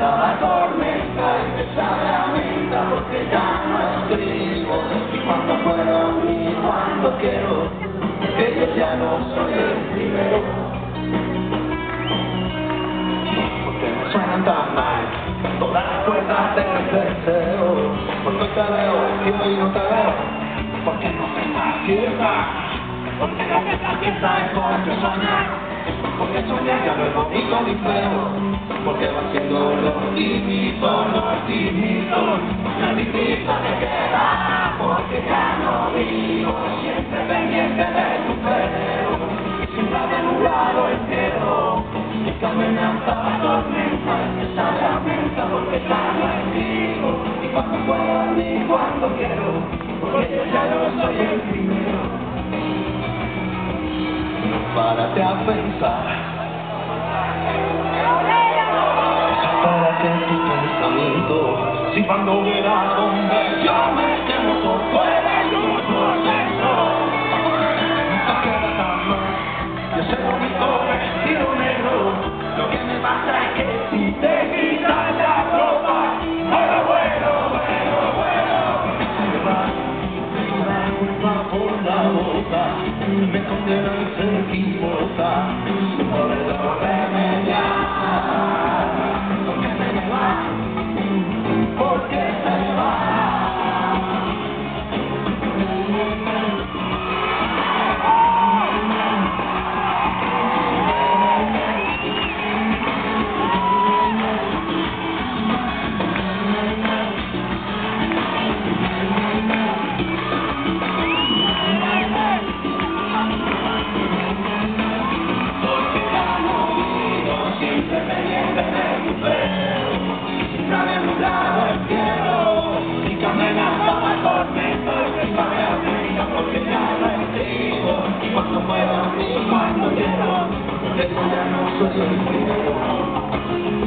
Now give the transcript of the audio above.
la tormenta y me sabe a menta porque ya no escribo y cuando puedo ni cuando quiero que yo ya no soy el primero porque me suenan tan mal todas las cuerdas del deseo porque te veo y hoy no te veo porque no te despierta porque no te despierta es porque soñar porque soñar ya no es bonito ni feo porque va siendo lo distinto, lo distinto lo distinto te queda porque ya no vivo siempre pendiente de tu pelo siempre ha nublado el cielo que amenaza la tormenta que sale a menta porque ya no es vivo y cuando puedo ni cuando quiero porque yo ya no soy el primero párate a pensar. Que tu pensamiento. Si cuando verás donde yo me quemo por da culpa por la boca me condena y se equivoca 算了。